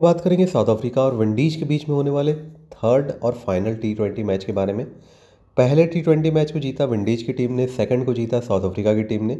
बात करेंगे south Africa और विंडीज के बीच में होने वाले थर्ड और फाइनल टी ट्वेंटी मैच के बारे में। पहले टी ट्वेंटी मैच को जीता विंडीज की टीम ने, सेकंड को जीता साउथ अफ्रीका की टीम ने,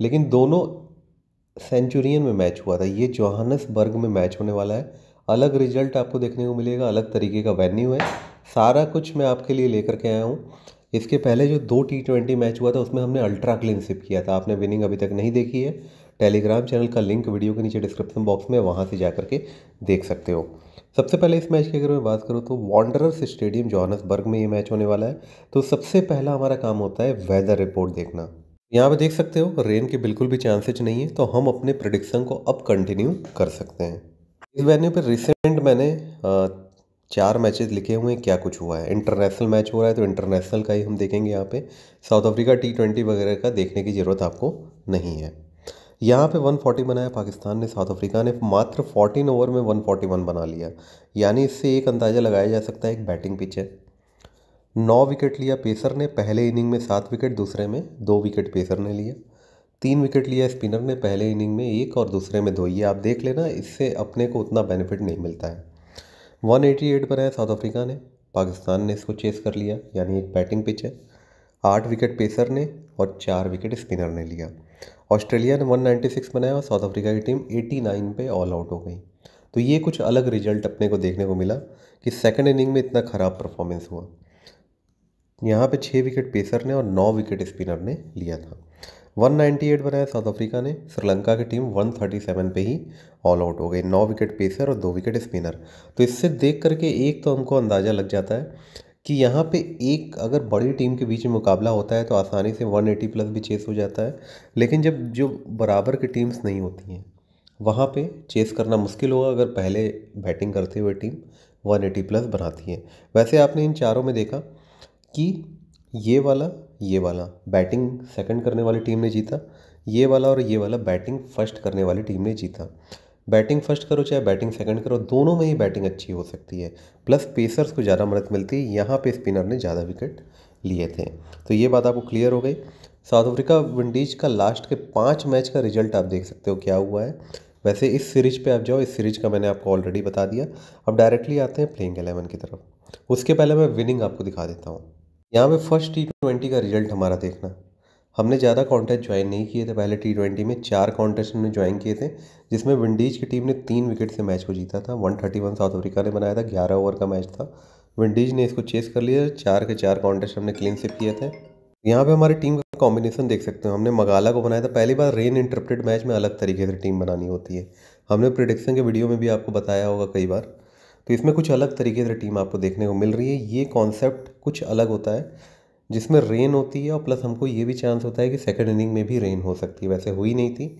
लेकिन दोनों सेंचुरियन में मैच हुआ था। ये जोहानसबर्ग में मैच होने वाला है। अलग रिज़ल्ट आपको देखने को मिलेगा, अलग तरीके का वेन्यू है। सारा कुछ मैं आपके लिए लेकर के आया हूँ। इसके पहले जो दो टी ट्वेंटी मैच हुआ था, उसमें हमने अल्ट्रा क्लीनशिप किया था। आपने विनिंग अभी तक नहीं देखी है। टेलीग्राम चैनल का लिंक वीडियो के नीचे डिस्क्रिप्शन बॉक्स में, वहाँ से जा करके देख सकते हो। सबसे पहले इस मैच की अगर मैं बात करूँ तो वॉन्डरर्स स्टेडियम जोहानसबर्ग में ये मैच होने वाला है। तो सबसे पहला हमारा काम होता है वेदर रिपोर्ट देखना। यहाँ पे देख सकते हो रेन के बिल्कुल भी चांसेज नहीं है तो हम अपने प्रडिक्शन को अब कंटिन्यू कर सकते हैं। इस वेन्यू पर रिसेंट मैंने चार मैचेस लिखे हुए हैं, क्या कुछ हुआ है। इंटरनेशनल मैच हो रहा है तो इंटरनेशनल का ही हम देखेंगे यहाँ पे। साउथ अफ्रीका टी ट्वेंटी वगैरह का देखने की ज़रूरत आपको नहीं है। यहाँ पे 140 बनाया, पाकिस्तान ने, साउथ अफ्रीका ने, मात्र 14 ओवर में 141 बना लिया। यानी इससे एक अंदाज़ा लगाया जा सकता है एक बैटिंग पिच है। नौ विकेट लिया पेसर ने, पहले इनिंग में सात विकेट, दूसरे में दो विकेट पेसर ने लिया तीन विकेट लिया स्पिनर ने, पहले इनिंग में एक और दूसरे में दो। ये आप देख लेना, इससे अपने को उतना बेनिफिट नहीं मिलता है। 188 बनाया साउथ अफ्रीका ने, पाकिस्तान ने इसको चेस कर लिया, यानी एक बैटिंग पिच है। आठ विकेट पेसर ने और चार विकेट स्पिनर ने लिया। ऑस्ट्रेलिया ने 196 बनाया और साउथ अफ्रीका की टीम 89 पे ऑल आउट हो गई। तो ये कुछ अलग रिज़ल्ट अपने को देखने को मिला कि सेकंड इनिंग में इतना ख़राब परफॉर्मेंस हुआ। यहाँ पे छः विकेट पेसर ने और नौ विकेट स्पिनर ने लिया था। 198 बनाया साउथ अफ्रीका ने, श्रीलंका की टीम 137 पे ही ऑल आउट हो गई। नौ विकेट पेसर और दो विकेट स्पिनर तो इससे देख करके एक तो हमको अंदाज़ा लग जाता है कि यहाँ पे एक अगर बड़ी टीम के बीच में मुकाबला होता है तो आसानी से 180 प्लस भी चेस हो जाता है। लेकिन जब, जो बराबर की टीम्स नहीं होती हैं, वहाँ पे चेस करना मुश्किल होगा अगर पहले बैटिंग करते हुए टीम 180 प्लस बनाती है। वैसे आपने इन चारों में देखा कि ये वाला ये वाला, बैटिंग सेकंड करने वाली टीम ने जीता, ये वाला और ये वाला बैटिंग फ़र्स्ट करने वाली टीम ने जीता। बैटिंग फ़र्स्ट करो चाहे बैटिंग सेकंड करो, दोनों में ही बैटिंग अच्छी हो सकती है। प्लस पेसर्स को ज़्यादा मदद मिलती है, यहाँ पे स्पिनर ने ज़्यादा विकेट लिए थे। तो ये बात आपको क्लियर हो गई। साउथ अफ्रीका विंडीज का लास्ट के पाँच मैच का रिज़ल्ट आप देख सकते हो क्या हुआ है। वैसे इस सीरीज़ पे आप जाओ, इस सीरीज़ का मैंने आपको ऑलरेडी बता दिया। अब डायरेक्टली आते हैं प्लेइंग एलेवन की तरफ़। उसके पहले मैं विनिंग आपको दिखा देता हूँ। यहाँ पे फ़र्स्ट टी ट्वेंटी का रिज़ल्ट हमारा देखना। हमने ज़्यादा कॉन्टेस्ट ज्वाइन नहीं किए थे। पहले टी ट्वेंटी में चार कॉन्टेस्ट हमने ज्वाइन किए थे, जिसमें विंडीज़ की टीम ने तीन विकेट से मैच को जीता था। One thirty one South Africa ने बनाया था, ग्यारह ओवर का मैच था। विंडीज़ ने इसको चेस कर लिया, चार के चार कॉन्टेस्ट हमने क्लीन सिप किए थे। यहाँ पे हमारी टीम का कॉम्बिनेशन देख सकते हो। हमने मगाला को बनाया था। पहली बार रेन इंटरप्रेट मैच में अलग तरीके से टीम बनानी होती है। हमने प्रिडिक्शन के वीडियो में भी आपको बताया होगा कई बार। तो इसमें कुछ अलग तरीके से टीम आपको देखने को मिल रही है। ये कॉन्सेप्ट कुछ अलग होता है। जिसमें रेन होती है और प्लस हमको ये भी चांस होता है कि सेकेंड इनिंग में भी रेन हो सकती है। वैसे हुई नहीं थी।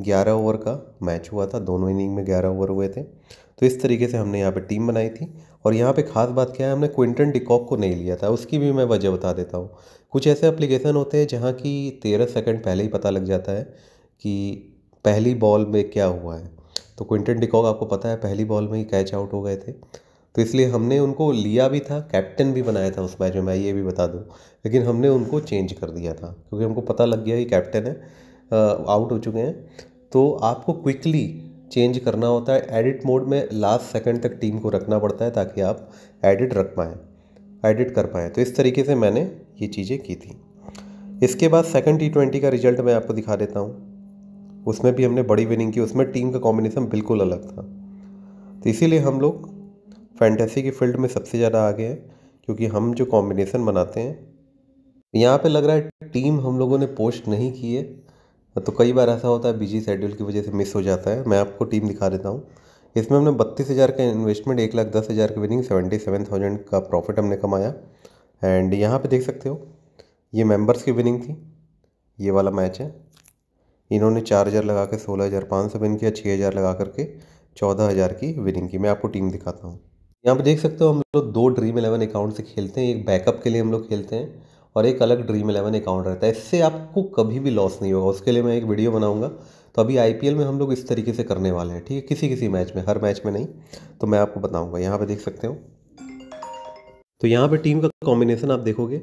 ग्यारह ओवर का मैच हुआ था। दोनों इनिंग में ग्यारह ओवर हुए थे। तो इस तरीके से हमने यहाँ पे टीम बनाई थी। और यहाँ पे ख़ास बात क्या है, हमने क्विंटन डिकॉक को नहीं लिया था। उसकी भी मैं वजह बता देता हूँ। कुछ ऐसे एप्लीकेशन होते हैं जहाँ की तेरह सेकेंड पहले ही पता लग जाता है कि पहली बॉल में क्या हुआ है। तो क्विंटन डिकॉक आपको पता है, पहली बॉल में ही कैच आउट हो गए थे। तो इसलिए हमने उनको लिया भी था कैप्टन भी बनाया था उस मैच में, मैं ये भी बता दूँ। लेकिन हमने उनको चेंज कर दिया था, क्योंकि हमको पता लग गया कि कैप्टन है आउट हो चुके हैं। तो आपको क्विकली चेंज करना होता है एडिट मोड में लास्ट सेकंड तक टीम को रखना पड़ता है ताकि आप एडिट रख पाएँ एडिट कर पाएँ। तो इस तरीके से मैंने ये चीज़ें की थी। इसके बाद सेकंड टी ट्वेंटी का रिज़ल्ट मैं आपको दिखा देता हूँ। उसमें भी हमने बड़ी विनिंग की, उसमें टीम का कॉम्बिनेशन बिल्कुल अलग था। तो इसीलिए हम लोग फैंटेसी की फ़ील्ड में सबसे ज़्यादा आगे हैं, क्योंकि हम जो कॉम्बिनेशन बनाते हैं, यहाँ पे लग रहा है टीम हम लोगों ने पोस्ट नहीं की है। तो कई बार ऐसा होता है, बिज़ी शेड्यूल की वजह से मिस हो जाता है। मैं आपको टीम दिखा देता हूँ। इसमें हमने बत्तीस हज़ार का इन्वेस्टमेंट एक लाख दस हज़ार की विनिंग सेवेंटी सेवन थाउज़ेंड का प्रॉफिट हमने कमाया। एंड यहाँ पे देख सकते हो, ये मेंबर्स की विनिंग थी, ये वाला मैच है। इन्होंने चार हज़ार लगा के सोलह हज़ार पाँच सौ विन किया छः हज़ार लगा करके चौदह हज़ार की विनिंग की। मैं आपको टीम दिखाता हूँ। यहाँ पे देख सकते हो हम लोग दो ड्रीम इलेवन अकाउंट से खेलते हैं, एक बैकअप के लिए हम लोग खेलते हैं और एक अलग ड्रीम इलेवन अकाउंट रहता है। इससे आपको कभी भी लॉस नहीं होगा। उसके लिए मैं एक वीडियो बनाऊँगा। तो अभी आईपीएल में हम लोग इस तरीके से करने वाले हैं, ठीक है? किसी किसी मैच में, हर मैच में नहीं। तो मैं आपको बताऊँगा। यहाँ पर देख सकते हो। तो यहाँ पर टीम का कॉम्बिनेशन आप देखोगे।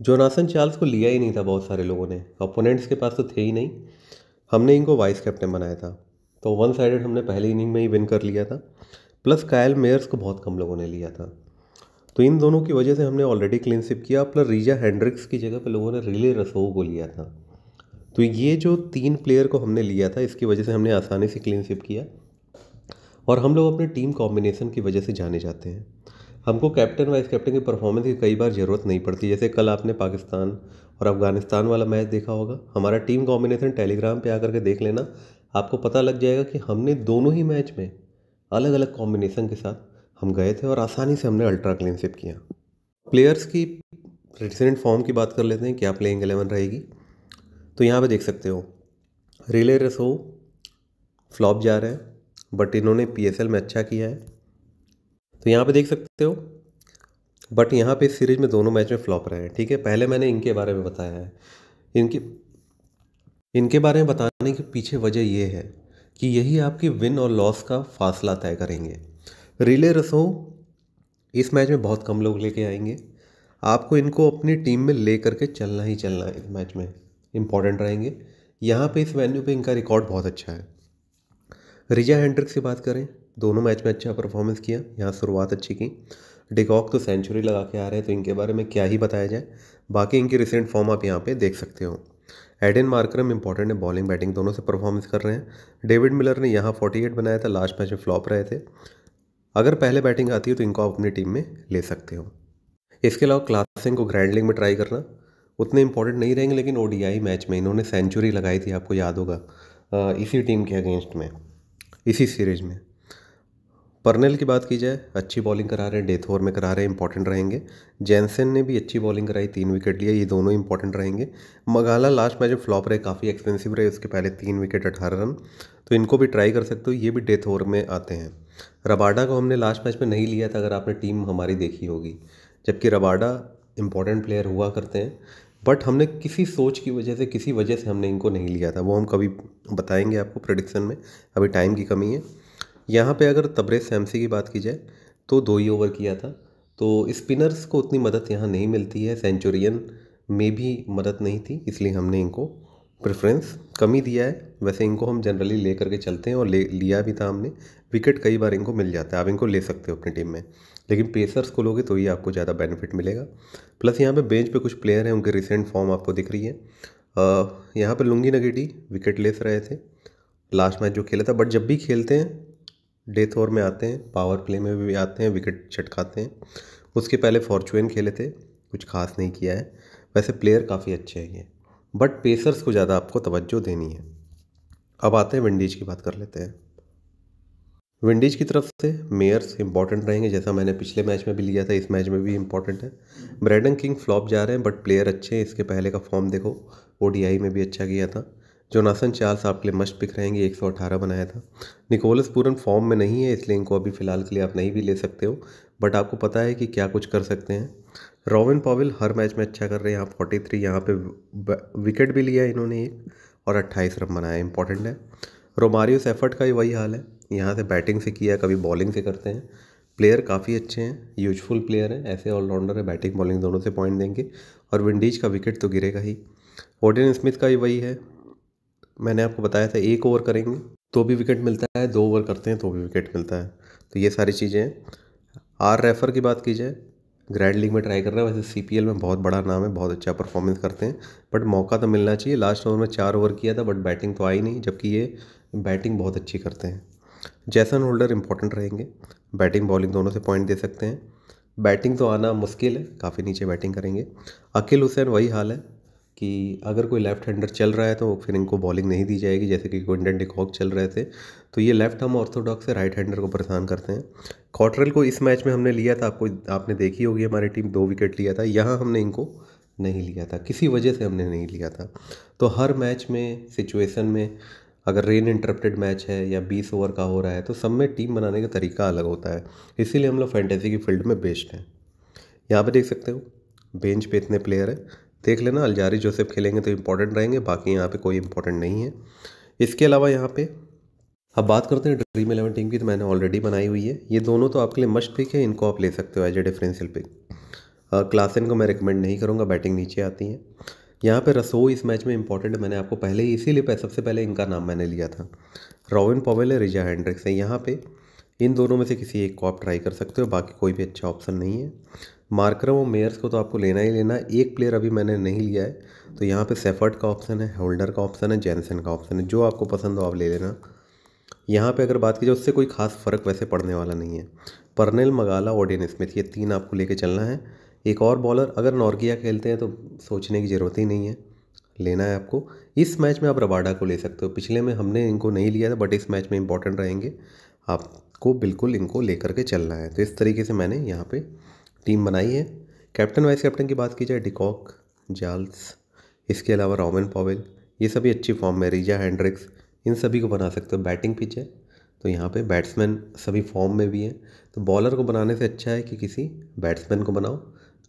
जोनासन चार्ल्स को लिया ही नहीं था बहुत सारे लोगों ने। अपोनेंट्स के पास तो थे ही नहीं। हमने इनको वाइस कैप्टन बनाया था। तो वन साइडेड हमने पहले इनिंग में ही विन कर लिया था। प्लस कायल मेयर्स को बहुत कम लोगों ने लिया था। तो इन दोनों की वजह से हमने ऑलरेडी क्लीन स्विप किया प्लस रीजा हैंड्रिक्स की जगह पर लोगों ने रिले रसो को लिया था। तो ये जो तीन प्लेयर को हमने लिया था, इसकी वजह से हमने आसानी से क्लीन स्विप किया। और हम लोग अपने टीम कॉम्बिनेशन की वजह से जाने जाते हैं। हमको कैप्टन वाइस कैप्टन की परफॉर्मेंस की कई बार ज़रूरत नहीं पड़ती। जैसे कल आपने पाकिस्तान और अफ़गानिस्तान वाला मैच देखा होगा। हमारा टीम कॉम्बिनेशन टेलीग्राम पे आकर के देख लेना। आपको पता लग जाएगा कि हमने दोनों ही मैच में अलग अलग कॉम्बिनेशन के साथ हम गए थे और आसानी से हमने अल्ट्रा क्लीनशिप किया। प्लेयर्स की रिसेंट फॉर्म की बात कर लेते हैं क्या प्लेइंग एलेवन रहेगी। तो यहाँ पे देख सकते हो रिले रसो फ्लॉप जा रहे हैं बट इन्होंने पीएसएल में अच्छा किया है। तो यहाँ पे देख सकते हो बट यहाँ पे सीरीज़ में दोनों मैच में फ्लॉप रहे हैं, ठीक है? पहले मैंने इनके बारे में बताया है। इनकी, इनके बारे में बताने के पीछे वजह ये है कि यही आपकी विन और लॉस का फासला तय करेंगे। रिले रसो, इस मैच में बहुत कम लोग लेके आएँगे। आपको इनको अपनी टीम में ले करके चलना ही चलना है इस मैच में। इंपॉर्टेंट रहेंगे। यहाँ पे इस वेन्यू पे इनका रिकॉर्ड बहुत अच्छा है। रिजा हैंड्रिक से बात करें, दोनों मैच में अच्छा परफॉर्मेंस किया, यहाँ शुरुआत अच्छी की। डिकॉक तो सेंचुरी लगा के आ रहे हैं तो इनके बारे में क्या ही बताया जाए। बाकी इनकी रिसेंट फॉर्म आप यहाँ पे देख सकते हो। एडन मार्करम इंपॉर्टेंट है बॉलिंग बैटिंग दोनों से परफॉर्मेंस कर रहे हैं। डेविड मिलर ने यहाँ 48 बनाया था लास्ट मैच में फ्लॉप रहे थे। अगर पहले बैटिंग आती है तो इनको आप अपनी टीम में ले सकते हो। इसके अलावा क्लासिंग को ग्रैंड में ट्राई करना, उतने इंपॉर्टेंट नहीं रहेंगे, लेकिन ओडीआई मैच में इन्होंने सेंचुरी लगाई थी, आपको याद होगा। इसी टीम के अगेंस्ट में, इसी सीरीज़ में। पर्नेल की बात की जाए, अच्छी बॉलिंग करा रहे हैं, डेथ ओवर में करा रहे हैं इंपॉर्टेंट रहेंगे। जैनसन ने भी अच्छी बॉलिंग कराई, तीन विकेट लिया ये दोनों इंपॉर्टेंट रहेंगे। मगाला लास्ट मैच में फ्लॉप रहे, काफ़ी एक्सपेंसिव रहे, उसके पहले तीन विकेट अठारह रन। तो इनको भी ट्राई कर सकते हो, ये भी डेथ ओवर में आते हैं। रबाडा को हमने लास्ट मैच में नहीं लिया था, अगर आपने टीम हमारी देखी होगी। जबकि रबाडा इंपॉर्टेंट प्लेयर हुआ करते हैं। बट हमने किसी सोच की वजह से, किसी वजह से हमने इनको नहीं लिया था। वो हम कभी बताएँगे आपको प्रडिक्शन में। अभी टाइम की कमी है। यहाँ पे अगर तबरेज सैमसी की बात की जाए तो दो ही ओवर किया था। तो स्पिनर्स को उतनी मदद यहाँ नहीं मिलती है। सेंचुरियन में भी मदद नहीं थी, इसलिए हमने इनको प्रेफरेंस कम ही दिया है। वैसे इनको हम जनरली ले करके चलते हैं और ले, लिया भी था हमने। विकेट कई बार इनको मिल जाता है, आप इनको ले सकते हो अपनी टीम में। लेकिन पेसर्स को लोगे तो ही आपको ज़्यादा बेनिफिट मिलेगा। प्लस यहाँ पे बेंच पे कुछ प्लेयर हैं, उनके रिसेंट फॉर्म आपको दिख रही है। यहाँ पर लुंगी नगेटी विकेट लेस रहे थे। लास्ट मैच जो खेला था, बट जब भी खेलते हैं डेथ ओवर में आते हैं पावर प्ले में भी आते हैं विकेट चटकाते हैं। उसके पहले फॉर्चून खेले थे, कुछ खास नहीं किया है। वैसे प्लेयर काफ़ी अच्छे हैं ये बट पेसर्स को ज़्यादा आपको तवज्जो देनी है। अब आते हैं विंडीज की बात कर लेते हैं। विंडीज की तरफ़ से मेयर्स इंपॉर्टेंट रहेंगे, जैसा मैंने पिछले मैच में भी लिया था, इस मैच में भी इंपॉर्टेंट है। ब्रैडन किंग फ्लॉप जा रहे हैं बट प्लेयर अच्छे हैं, इसके पहले का फॉर्म देखो ओडीआई में भी अच्छा किया था। जोनासन चार्ल्स आपके लिए मस्ट पिक रहेंगे 118 बनाया था। निकोलस पूरन फॉर्म में नहीं है, इसलिए इनको अभी फ़िलहाल के लिए आप नहीं भी ले सकते हो। बट आपको पता है कि क्या कुछ कर सकते हैं। रॉबिन पॉविल हर मैच में अच्छा कर रहे हैं, यहाँ फोर्टी थ्री यहाँ पर विकेट भी लिया इन्होंने एक, और अट्ठाईस रन बनाया इंपॉर्टेंट है। रोमारियोस एफर्ट का भी वही हाल है। यहाँ से बैटिंग से किया, कभी बॉलिंग से करते हैं। प्लेयर काफ़ी अच्छे हैं यूजफुल प्लेयर हैं, ऐसे ऑलराउंडर है बैटिंग बॉलिंग दोनों से पॉइंट देंगे, और विंडीज का विकेट तो गिरेगा ही। ओडियन स्मिथ का भी वही है। मैंने आपको बताया था, एक ओवर करेंगे तो भी विकेट मिलता है, दो ओवर करते हैं तो भी विकेट मिलता है। तो ये सारी चीज़ें आर रेफर की बात की जाए ग्रैंड लीग में ट्राई कर रहा है, वैसे सी में बहुत बड़ा नाम है, बहुत अच्छा परफॉर्मेंस करते हैं बट मौका तो मिलना चाहिए। लास्ट ओवर में चार ओवर किया था बट बैटिंग तो आई नहीं, जबकि ये बैटिंग बहुत अच्छी करते हैं। जैसन होल्डर इंपॉर्टेंट रहेंगे बैटिंग बॉलिंग दोनों से पॉइंट दे सकते हैं। बैटिंग तो आना मुश्किल है, काफ़ी नीचे बैटिंग करेंगे। अकिल हुसैन वही हाल है कि अगर कोई लेफ़्ट हैंडर चल रहा है तो फिर इनको बॉलिंग नहीं दी जाएगी, जैसे कि क्विंटन डिकॉक चल रहे थे। तो ये लेफ़्ट हम ऑर्थोडॉक्स से राइट हैंडर को परेशान करते हैं। कॉटरल को इस मैच में हमने लिया था, आपको, आपने देखी होगी हमारी टीम दो विकेट लिया था। यहाँ हमने इनको नहीं लिया था, किसी वजह से हमने नहीं लिया था। तो हर मैच में सिचुएसन में अगर रेन इंटरप्टेड मैच है या बीस ओवर का हो रहा है तो सब में टीम बनाने का तरीका अलग होता है। इसीलिए हम लोग फैंटेसी की फ़ील्ड में बेस्ट हैं। यहाँ पर देख सकते हो बेंच पे इतने प्लेयर हैं। देख लेना, अलजारी जोसेफ खेलेंगे तो इम्पोर्टेंट रहेंगे, बाकी यहाँ पे कोई इंपॉर्टेंट नहीं है। इसके अलावा यहाँ पे, अब बात करते हैं ड्रीम इलेवन टीम की तो मैंने ऑलरेडी बनाई हुई है। ये दोनों तो आपके लिए मस्ट पिक है, इनको आप ले सकते हो as a differential pick Klaasen को मैं रिकमेंड नहीं करूँगा बैटिंग नीचे आती है। यहाँ पे रसो इस मैच में इंपॉर्टेंट है, मैंने आपको पहले ही, इसीलिए सबसे पहले इनका नाम मैंने लिया था। रॉविन पॉवेल है रिजा हैंड्रिक्स है। यहाँ पे इन दोनों में से किसी एक को आप ट्राई कर सकते हो, बाकी कोई भी अच्छा ऑप्शन नहीं है। मार्करम और मेयर्स को तो आपको लेना ही लेना। एक प्लेयर अभी मैंने नहीं लिया है तो यहाँ पे सेफर्ट का ऑप्शन है होल्डर का ऑप्शन है जैनसन का ऑप्शन है, जो आपको पसंद हो आप ले लेना। यहाँ पे अगर बात की जाए, उससे कोई खास फ़र्क वैसे पड़ने वाला नहीं है। परनेल मगाला ओडियन स्मिथ ये तीन आपको लेके चलना है। एक और बॉलर अगर नॉर्गिया खेलते हैं तो सोचने की ज़रूरत ही नहीं है, लेना है आपको। इस मैच में आप रबाडा को ले सकते हो। पिछले में हमने इनको नहीं लिया था बट इस मैच में इंपॉर्टेंट रहेंगे। आपको बिल्कुल इनको लेकर के चलना है। तो इस तरीके से मैंने यहाँ पे टीम बनाई है। कैप्टन वाइस कैप्टन की बात की जाए, डिकॉक, जाल्स, इसके अलावा रोमन पॉवेल, ये सभी अच्छी फॉर्म में, रिजा हैंड्रिक्स, इन सभी को बना सकते हो। बैटिंग पिच है तो यहाँ पे बैट्समैन सभी फॉर्म में भी हैं। तो बॉलर को बनाने से अच्छा है कि किसी बैट्समैन को बनाओ।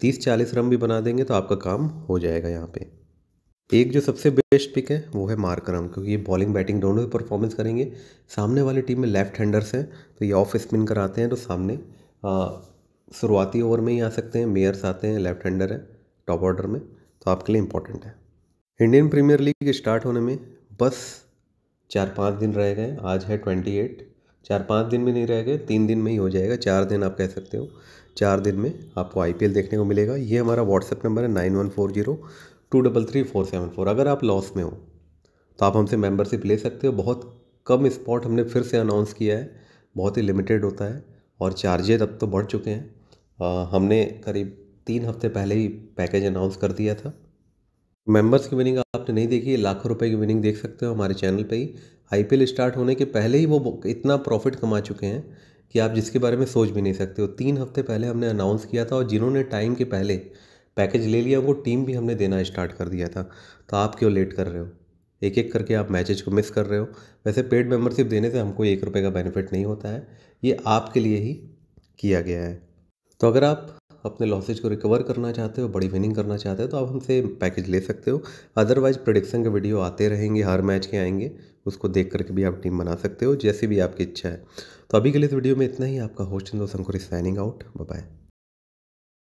तीस चालीस रन भी बना देंगे तो आपका काम हो जाएगा यहाँ पे। एक जो सबसे बेस्ट पिक है, वो है मार्करम क्योंकि ये बॉलिंग, बैटिंग दोनों परफॉर्मेंस करेंगे। सामने वाली टीम में लेफ़्ट हैंडर्स हैं तो ये ऑफ़ स्पिन कराते हैं तो सामने शुरुआती ओवर में ही आ सकते हैं। मेयर्स आते हैं, लेफ़्ट हैंडर है, टॉप ऑर्डर में तो आपके लिए इंपॉर्टेंट है। इंडियन प्रीमियर लीग स्टार्ट होने में बस चार पाँच दिन रह गए। आज है ट्वेंटी एट। चार पाँच दिन में नहीं रह गए, तीन दिन में ही हो जाएगा। चार दिन आप कह सकते हो। चार दिन में आपको आईपीएल देखने को मिलेगा। ये हमारा व्हाट्सएप नंबर है nine one four zero two double three four seven four. अगर आप लॉस में हो तो आप हमसे मेंबरशिप ले सकते हो। बहुत कम स्पॉट हमने फिर से अनाउंस किया है। बहुत ही लिमिटेड होता है और चार्जेज अब तो बढ़ चुके हैं। हमने करीब तीन हफ़्ते पहले ही पैकेज अनाउंस कर दिया था। मेंबर्स की विनिंग आपने नहीं देखी, लाखों रुपए की विनिंग देख सकते हो हमारे चैनल पे ही। आईपीएल स्टार्ट होने के पहले ही वो इतना प्रॉफिट कमा चुके हैं कि आप जिसके बारे में सोच भी नहीं सकते हो। तीन हफ़्ते पहले हमने अनाउंस किया था और जिन्होंने टाइम के पहले पैकेज ले लिया, वो टीम भी हमने देना स्टार्ट कर दिया था। तो आप क्यों लेट कर रहे हो? एक एक करके आप मैचेज को मिस कर रहे हो। वैसे पेड मेंबरशिप देने से हमको एक रुपये का बेनिफिट नहीं होता है। ये आपके लिए ही किया गया है। तो अगर आप अपने लॉसेज को रिकवर करना चाहते हो, बड़ी विनिंग करना चाहते हो तो आप हमसे पैकेज ले सकते हो। अदरवाइज़ प्रोडिक्शन के वीडियो आते रहेंगे, हर मैच के आएँगे। उसको देख करके भी आप टीम बना सकते हो, जैसी भी आपकी इच्छा है। तो अभी के लिए इस वीडियो में इतना ही। आपका होस्ट दो संकुर साइनिंग आउट बाय